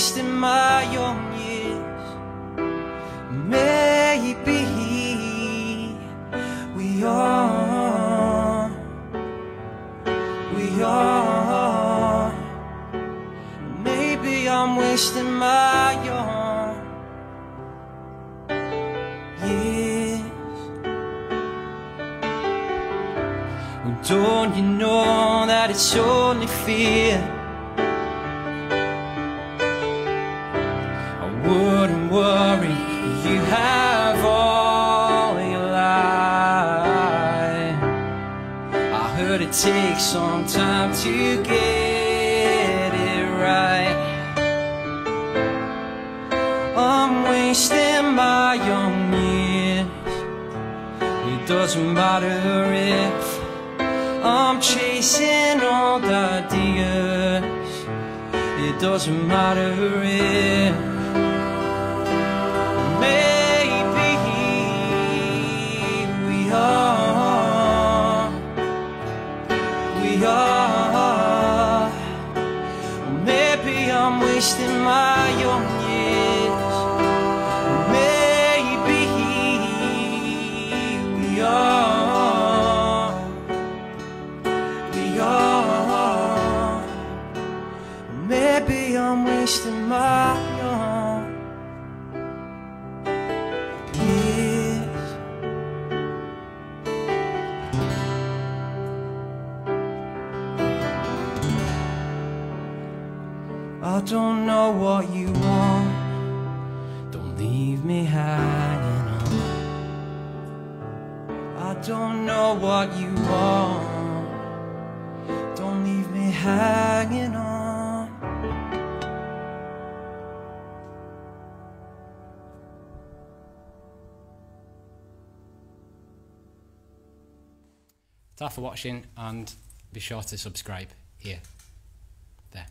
wasting my young years. Maybe we are, we are. Maybe I'm wasting my young years. Don't you know that it's only fear? Wouldn't worry. You have all your life. I heard it takes some time to get it right. I'm wasting my young years. It doesn't matter if I'm chasing old ideas It doesn't matter if are Maybe I'm wasting my young years. Maybe we are. We are. Maybe I'm wasting my I don't know what you want Don't leave me hanging on I don't know what you want Don't leave me hanging on Thanks for watching and be sure to subscribe here. There.